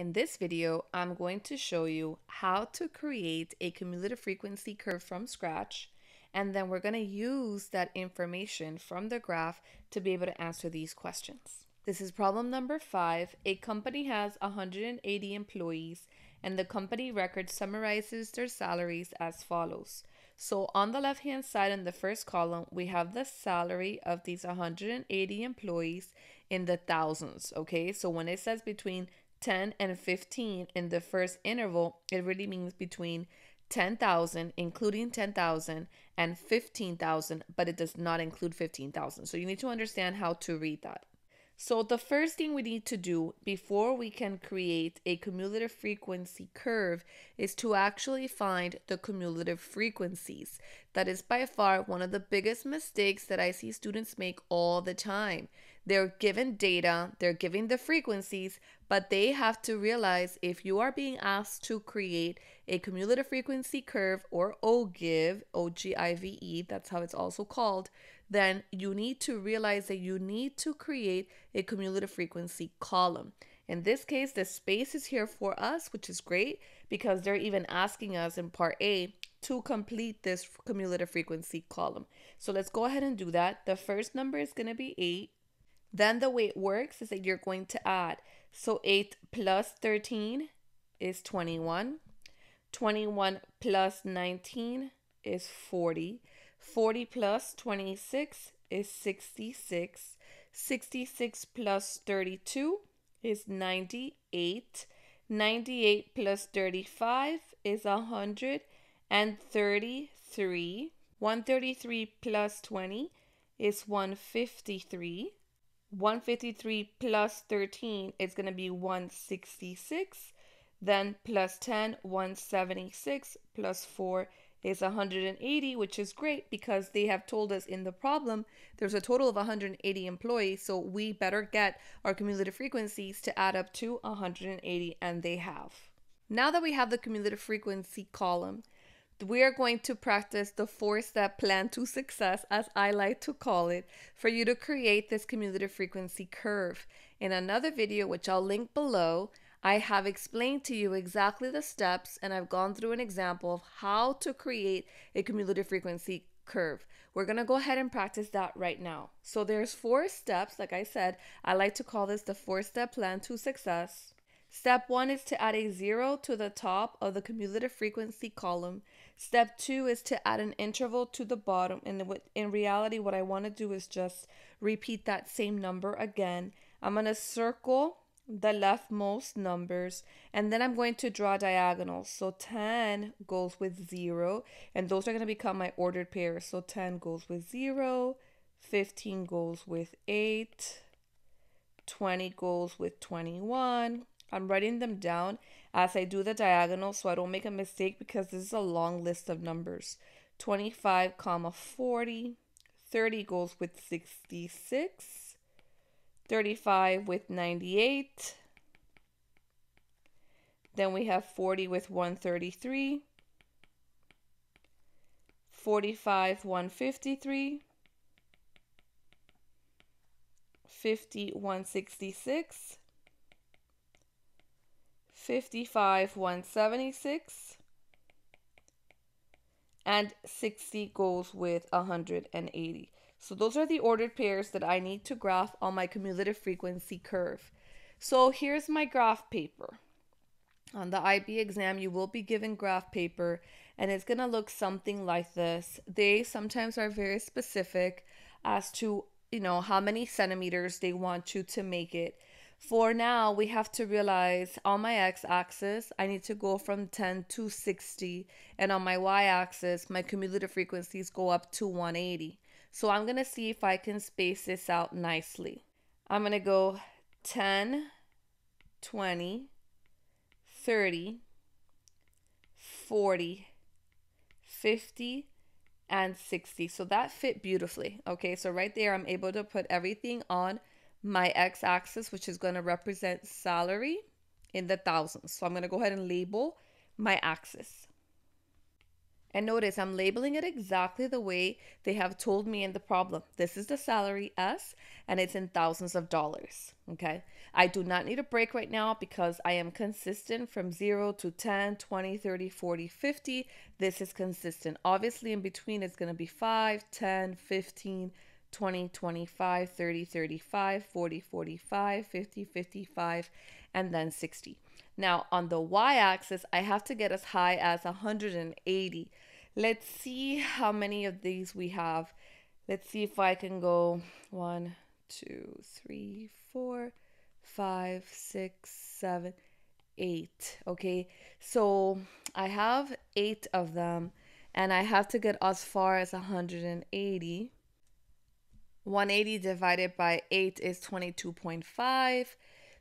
In this video, I'm going to show you how to create a cumulative frequency curve from scratch, and then we're going to use that information from the graph to be able to answer these questions. This is problem number five. A company has 180 employees, and the company record summarizes their salaries as follows. So on the left hand side in the first column, we have the salary of these 180 employees in the thousands. Okay, so when it says between 10 and 15 in the first interval, it really means between 10,000, including 10,000, and 15,000, but it does not include 15,000. So you need to understand how to read that. So the first thing we need to do before we can create a cumulative frequency curve is to actually find the cumulative frequencies. That is by far one of the biggest mistakes that I see students make all the time. They're given data, they're giving the frequencies, but they have to realize if you are being asked to create a cumulative frequency curve or OGIVE, O G I V E, that's how it's also called, then you need to realize that you need to create a cumulative frequency column. In this case, the space is here for us, which is great because they're even asking us in part A to complete this cumulative frequency column. So let's go ahead and do that. The first number is going to be 8. Then the way it works is that you're going to add. So 8 plus 13 is 21. 21 plus 19 is 40. 40 plus 26 is 66. 66 plus 32 is 98. 98 plus 35 is 133. 133 plus 20 is 153. 153 plus 13 is going to be 166. Then plus 10, 176 plus 4 is 180, which is great because they have told us in the problem there's a total of 180 employees. So we better get our cumulative frequencies to add up to 180, and they have. Now that we have the cumulative frequency column, we are going to practice the four step plan to success, as I like to call it, for you to create this cumulative frequency curve. In another video, which I'll link below, I have explained to you exactly the steps and I've gone through an example of how to create a cumulative frequency curve. We're going to go ahead and practice that right now. So there's four steps. Like I said, I like to call this the four step plan to success. Step one is to add a zero to the top of the cumulative frequency column. Step two is to add an interval to the bottom. And in reality, what I want to do is just repeat that same number again. I'm going to circle the leftmost numbers and then I'm going to draw diagonals. So 10 goes with 0 and those are going to become my ordered pairs. So 10 goes with 0, 15 goes with 8, 20 goes with 21. I'm writing them down as I do the diagonal so I don't make a mistake because this is a long list of numbers. 25 comma 40, 30 goes with 66, 35 with 98. Then we have 40 with 133. 45, 153. 50, 166. 55, 176. And 60 goes with 180. So those are the ordered pairs that I need to graph on my cumulative frequency curve. So here's my graph paper. On the IB exam, you will be given graph paper and it's going to look something like this. They sometimes are very specific as to, you know, how many centimeters they want you to make it. For now, we have to realize on my x-axis, I need to go from 10 to 60. And on my y-axis, my cumulative frequencies go up to 180. So I'm to see if I can space this out nicely. I'm to go 10, 20, 30, 40, 50, and 60. So that fit beautifully. Okay, so right there, I'm able to put everything on my x-axis, which is going to represent salary in the thousands. So I'm going to go ahead and label my axis. And notice I'm labeling it exactly the way they have told me in the problem. This is the salary S and it's in thousands of dollars. Okay. I do not need a break right now because I am consistent from 0 to 10, 20, 30, 40, 50. This is consistent. Obviously, in between, it's going to be 5, 10, 15, 20, 25, 30, 35, 40, 45, 50, 55, and then 60. Now, on the y-axis, I have to get as high as 180. Let's see how many of these we have. Let's see if I can go one, two, three, four, five, six, seven, eight. Okay, so I have eight of them, and I have to get as far as 180. 180 divided by 8 is 22.5.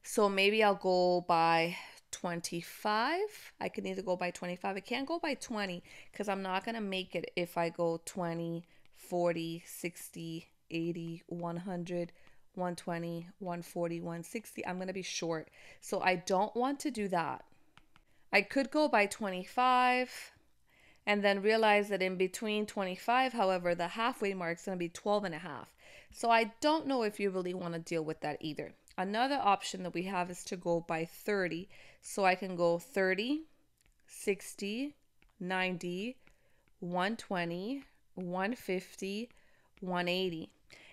So maybe I'll go by 25. I can either go by 25. I can't go by 20 because I'm not going to make it if I go 20, 40, 60, 80, 100, 120, 140, 160. I'm going to be short. So I don't want to do that. I could go by 25 and then realize that in between 25, however, the halfway mark is going to be 12 and a half. So I don't know if you really want to deal with that either. Another option that we have is to go by 30. So I can go 30, 60, 90, 120, 150, 180.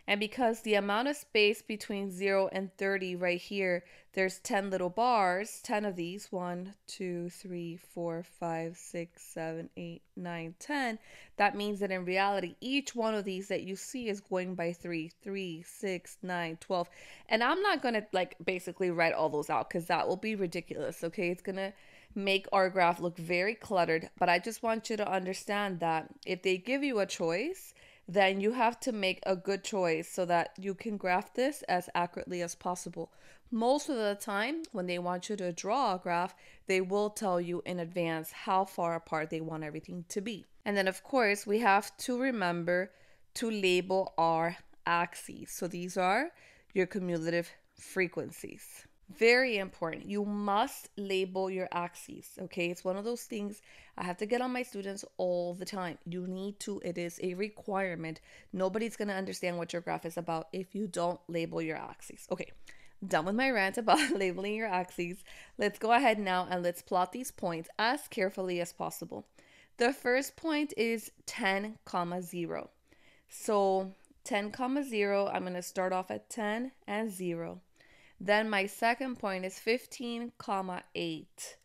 And because the amount of space between 0 and 30 right here, there's 10 little bars, 10 of these, 1, 2, 3, 4, 5, 6, 7, 8, 9, 10. That means that in reality, each one of these that you see is going by 3, 3, 6, 9, 12. And I'm not going to like basically write all those out because that will be ridiculous, okay? It's going to make our graph look very cluttered. But I just want you to understand that if they give you a choice, then you have to make a good choice so that you can graph this as accurately as possible. Most of the time, when they want you to draw a graph, they will tell you in advance how far apart they want everything to be. And then, of course, we have to remember to label our axes. So these are your cumulative frequencies. Very important. You must label your axes. Okay. It's one of those things I have to get on my students all the time. You need to, it is a requirement. Nobody's going to understand what your graph is about if you don't label your axes. Okay. Done with my rant about labeling your axes. Let's go ahead now and let's plot these points as carefully as possible. The first point is 10 comma 0. So 10 comma 0, I'm going to start off at 10 and 0. Then my second point is 15 comma 8.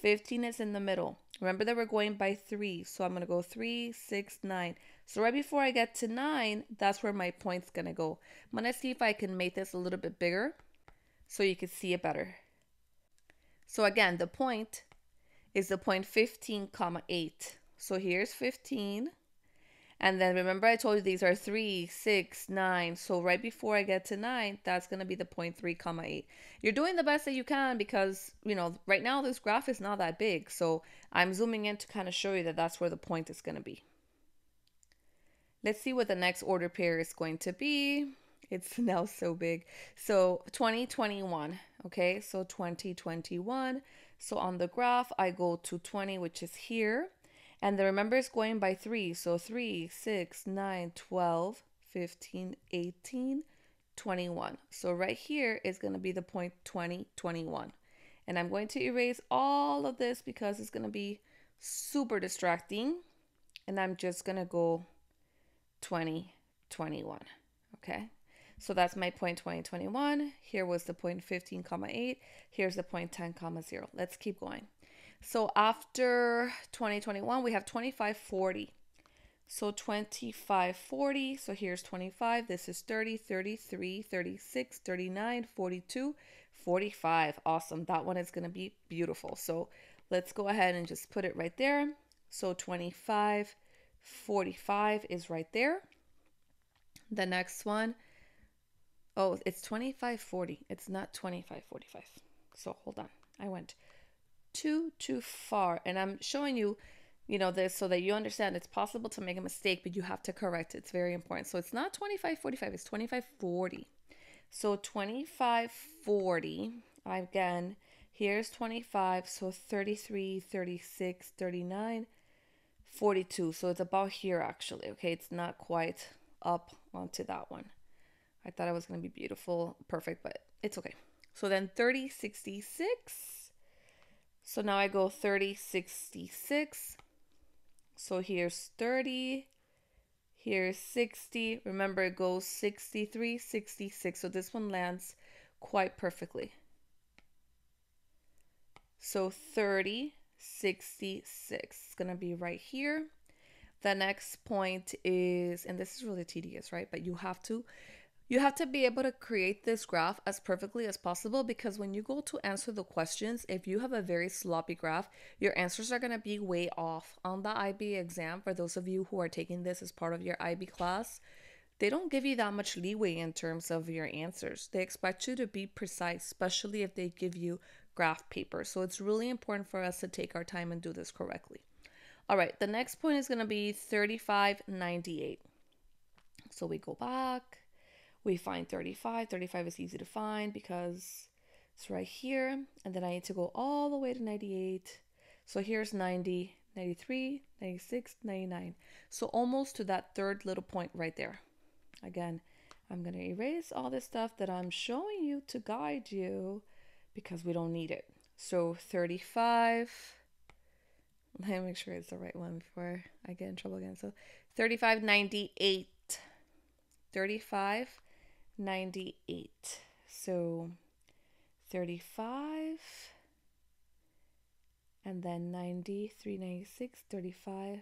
15 is in the middle. Remember that we're going by 3. So I'm going to go 3, 6, 9. So right before I get to 9, that's where my point's going to go. I'm going to see if I can make this a little bit bigger so you can see it better. So again, the point is the point 15 comma 8. So here's 15 and then remember I told you these are 3, 6, 9. So right before I get to 9, that's going to be the point 3 comma 8. You're doing the best that you can because, you know, right now this graph is not that big. So I'm zooming in to kind of show you that that's where the point is going to be. Let's see what the next order pair is going to be. It's now so big. So 2021, okay? So 2021. So on the graph, I go to 20, which is here. And the remember is going by 3. So 3, 6, 9, 12, 15, 18, 21. So right here is going to be the point 20, 21. And I'm going to erase all of this because it's going to be super distracting. And I'm just going to go 20, 21. Okay. So that's my point 20, 21. Here was the point 15, comma 8. Here's the point 10, comma 0. Let's keep going. So after 2021, we have 2540. So 2540, so here's 25, this is 30, 33, 36, 39, 42, 45. Awesome. That one is going to be beautiful. So let's go ahead and just put it right there. So 25, 45 is right there. The next one, oh, it's 2540. It's not 2545. So hold on. I went too, too far. And I'm showing you, you know, this so that you understand it's possible to make a mistake, but you have to correct it. It's very important. So it's not 2545, it's 2540. So 2540, again, here's 25, so 33, 36, 39, 42. So it's about here actually. Okay, it's not quite up onto that one. I thought it was going to be beautiful, perfect, but it's okay. So then 30, 66. So now I go 30, 66. So here's 30, here's 60. Remember, it goes 63, 66. So this one lands quite perfectly. So 30, 66. It's going to be right here. The next point is, and this is really tedious, right? But you have to you have to be able to create this graph as perfectly as possible because when you go to answer the questions, if you have a very sloppy graph, your answers are going to be way off. On the IB exam, for those of you who are taking this as part of your IB class, they don't give you that much leeway in terms of your answers. They expect you to be precise, especially if they give you graph paper. So it's really important for us to take our time and do this correctly. All right, the next point is going to be 3598. So we go back we find 35. 35 is easy to find because it's right here. And then I need to go all the way to 98. So here's 90, 93, 96, 99. So almost to that third little point right there. Again, I'm going to erase all this stuff that I'm showing you to guide you because we don't need it. So 35. Let me make sure it's the right one before I get in trouble again. So 35, 98. 35, 98. So 35 and then 93, 96, 35,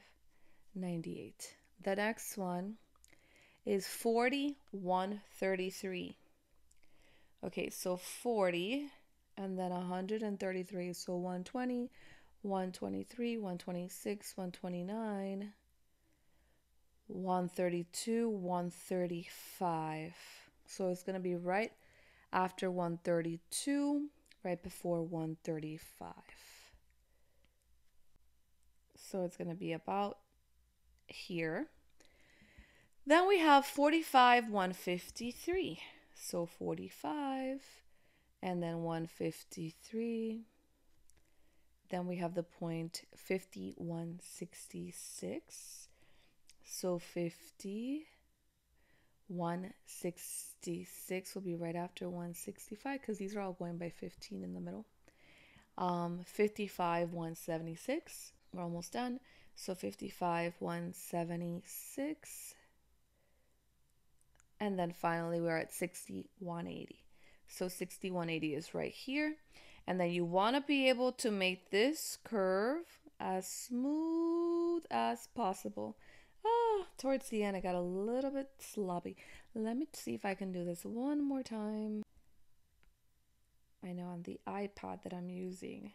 98. The next one is 40, 133. Okay, so 40 and then 133. So 120, 123, 126, 129, 132, 135. So it's going to be right after 132, right before 135. So it's going to be about here. Then we have 45, 153. So 45 and then 153. Then we have the point 5166. So 50 166 will be right after 165 because these are all going by 15 in the middle. Um, 55, 176. We're almost done. So 55, 176. And then finally, we're at 60, 180. So 60, 180 is right here. And then you want to be able to make this curve as smooth as possible. Towards the end, I got a little bit sloppy. Let me see if I can do this one more time. I know on the iPad that I'm using,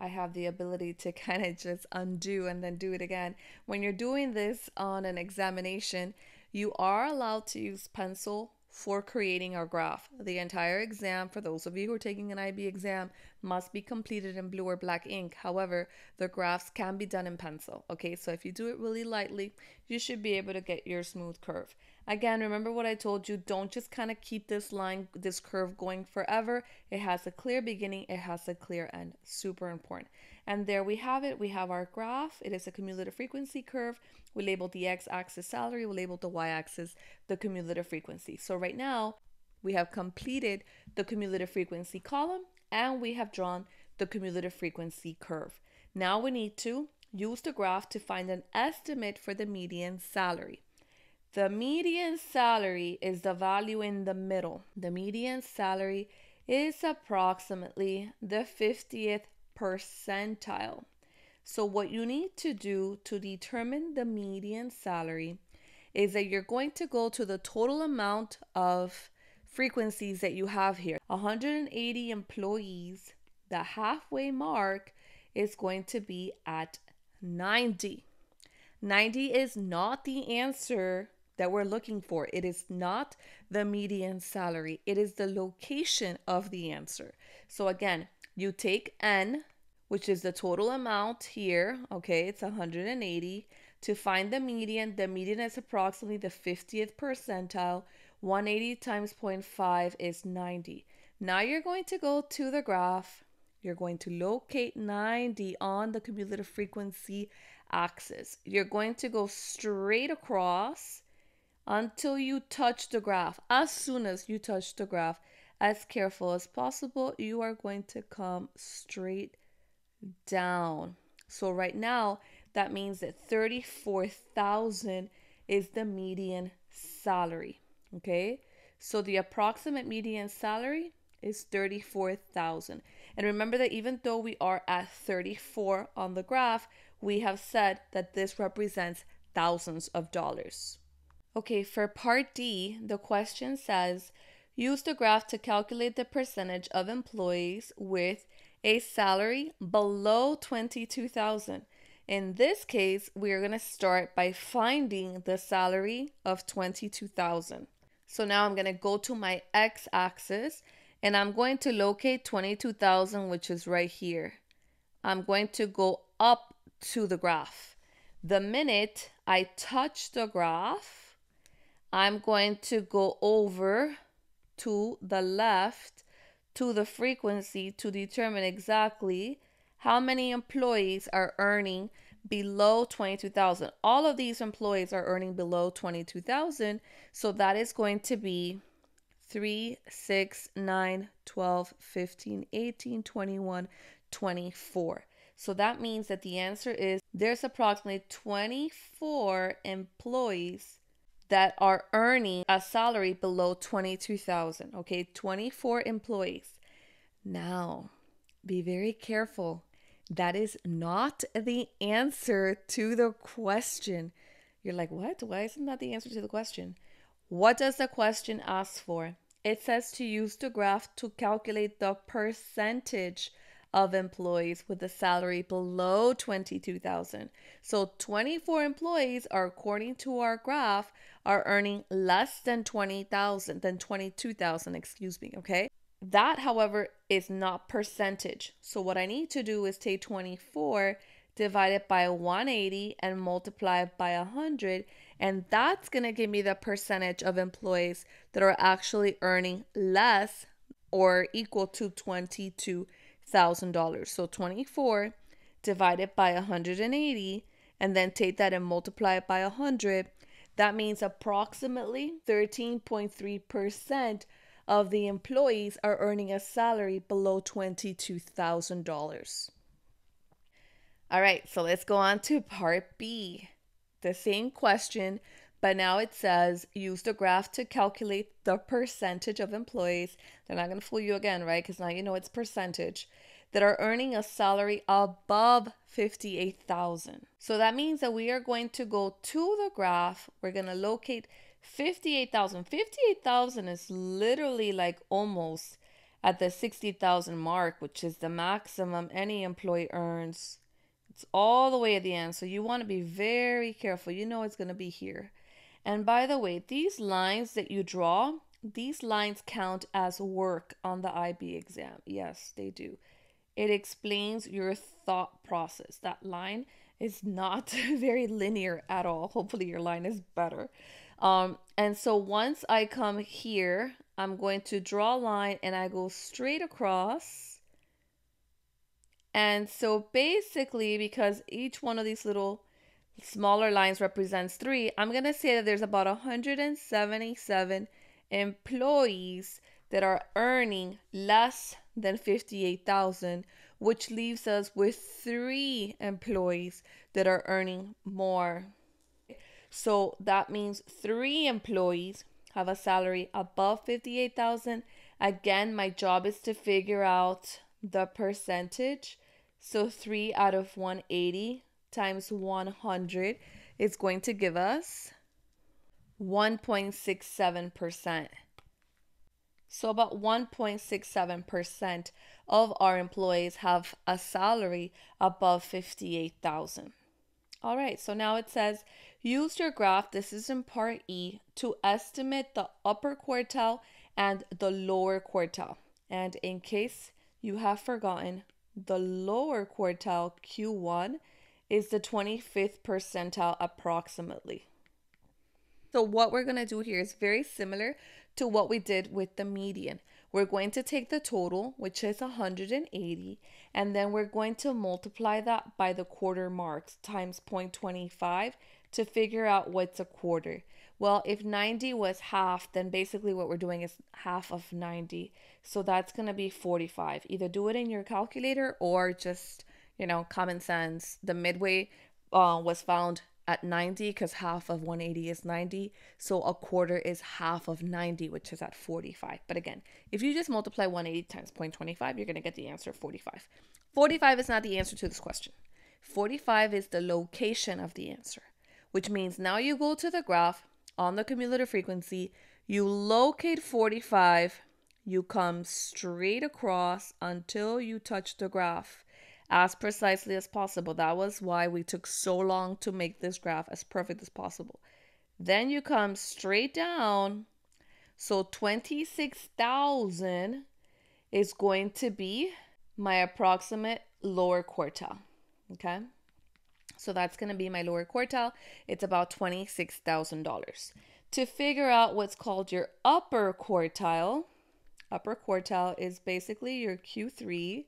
I have the ability to kind of just undo and then do it again. When you're doing this on an examination, you are allowed to use pencil for creating our graph. The entire exam, for those of you who are taking an IB exam, must be completed in blue or black ink. However, the graphs can be done in pencil. Okay, so if you do it really lightly, you should be able to get your smooth curve. Again, remember what I told you. Don't just kind of keep this line, this curve going forever. It has a clear beginning, it has a clear end. Super important. And there we have it. We have our graph. It is a cumulative frequency curve. We labeled the x-axis salary. We labeled the y-axis the cumulative frequency. So right now, we have completed the cumulative frequency column and we have drawn the cumulative frequency curve. Now we need to use the graph to find an estimate for the median salary. The median salary is the value in the middle. The median salary is approximately the 50th percentile. So, what you need to do to determine the median salary is that you're going to go to the total amount of frequencies that you have here 180 employees. The halfway mark is going to be at 90. 90 is not the answer that we're looking for. It is not the median salary, it is the location of the answer. So, again, you take n, which is the total amount here, okay, it's 180. To find the median, the median is approximately the 50th percentile. 180 times 0.5 is 90. Now you're going to go to the graph. You're going to locate 90 on the cumulative frequency axis. You're going to go straight across until you touch the graph. As soon as you touch the graph, as careful as possible, you are going to come straight down. So right now, that means that 34,000 is the median salary, okay? So the approximate median salary is 34,000. And remember that even though we are at 34 on the graph, we have said that this represents thousands of dollars. Okay, for part D, the question says use the graph to calculate the percentage of employees with a salary below 22,000. In this case, we are going to start by finding the salary of 22,000. So now I'm going to go to my x axis and I'm going to locate 22,000, which is right here. I'm going to go up to the graph. The minute I touch the graph, I'm going to go over to the left to the frequency to determine exactly how many employees are earning below 22,000. All of these employees are earning below 22,000, so that is going to be 3, 6, 9, 12, 15, 18, 21, 24. So that means that the answer is there's approximately 24 employees that are earning a salary below 22,000. Okay, 24 employees. Now, be very careful. That is not the answer to the question. You're like, what? Why isn't that the answer to the question? What does the question ask for? It says to use the graph to calculate the percentage of employees with a salary below 22,000. So 24 employees are according to our graph are earning less than 20,000 than 22,000, excuse me, okay? That, however, is not percentage. So what I need to do is take 24 divided by 180 and multiply by 100 and that's going to give me the percentage of employees that are actually earning less or equal to $22,000. So 24 divided by a 180 and then take that and multiply it by a 100. That means approximately 13.3% of the employees are earning a salary below $22,000. All right, so let's go on to part B. The same question, but now it says use the graph to calculate the percentage of employees. They're not going to fool you again, right? Because now you know it's percentage that are earning a salary above 58,000. So that means that we are going to go to the graph. We're going to locate 58,000. 58,000 is literally like almost at the 60,000 mark, which is the maximum any employee earns. It's all the way at the end. So you want to be very careful. You know it's going to be here. And by the way, these lines that you draw, these lines count as work on the IB exam. Yes, they do. It explains your thought process. That line is not very linear at all. Hopefully, your line is better. Um, and so once I come here, I'm going to draw a line and I go straight across. And so basically, because each one of these little smaller lines represents three, I'm going to say that there's about 177 employees that are earning less than 58,000, which leaves us with three employees that are earning more so that means three employees have a salary above 58,000. Again, my job is to figure out the percentage. So 3 out of 180 times 100 is going to give us 1.67%. So about 1.67% of our employees have a salary above 58,000. All right, so now it says use your graph, this is in part E, to estimate the upper quartile and the lower quartile. And in case you have forgotten, the lower quartile Q1 is the 25th percentile approximately. So what we're going to do here is very similar to what we did with the median. we're going to take the total, which is 180, and then we're going to multiply that by the quarter marks times 0.25 to figure out what's a quarter. Well, if 90 was half, then basically what we're doing is half of 90. So that's going to be 45. Either do it in your calculator or just, you know, common sense. The midway uh, was found at 90 because half of 180 is 90. So a quarter is half of 90, which is at 45. But again, if you just multiply 180 times 0.25, you're going to get the answer 45. 45 is not the answer to this question. 45 is the location of the answer, which means now you go to the graph on the cumulative frequency, you locate 45, you come straight across until you touch the graph as precisely as possible. That was why we took so long to make this graph as perfect as possible. Then you come straight down. So 26,000 is going to be my approximate lower quartile. Okay. So that's going to be my lower quartile. It's about $26,000. To figure out what's called your upper quartile, upper quartile is basically your Q3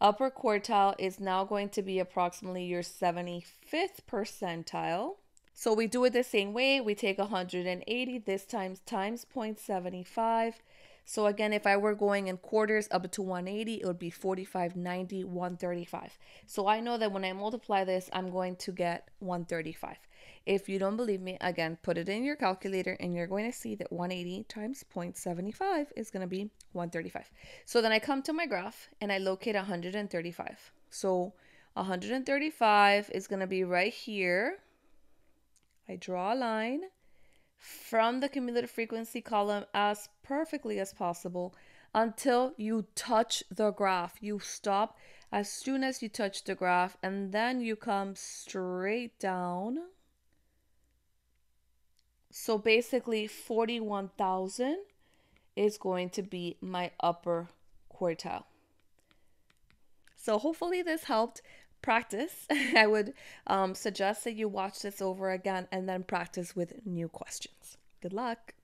Upper quartile is now going to be approximately your 75th percentile. So we do it the same way. We take 180 this times times 0.75. So again, if I were going in quarters up to 180, it would be 45, 90, 135. So I know that when I multiply this, I'm going to get 135. If you don't believe me, again, put it in your calculator and you're going to see that 180 times 0.75 is going to be 135. So then I come to my graph and I locate 135. So 135 is going to be right here. I draw a line from the cumulative frequency column as perfectly as possible until you touch the graph. You stop as soon as you touch the graph and then you come straight down so basically 41,000 is going to be my upper quartile. So hopefully this helped practice. I would um, suggest that you watch this over again and then practice with new questions. Good luck.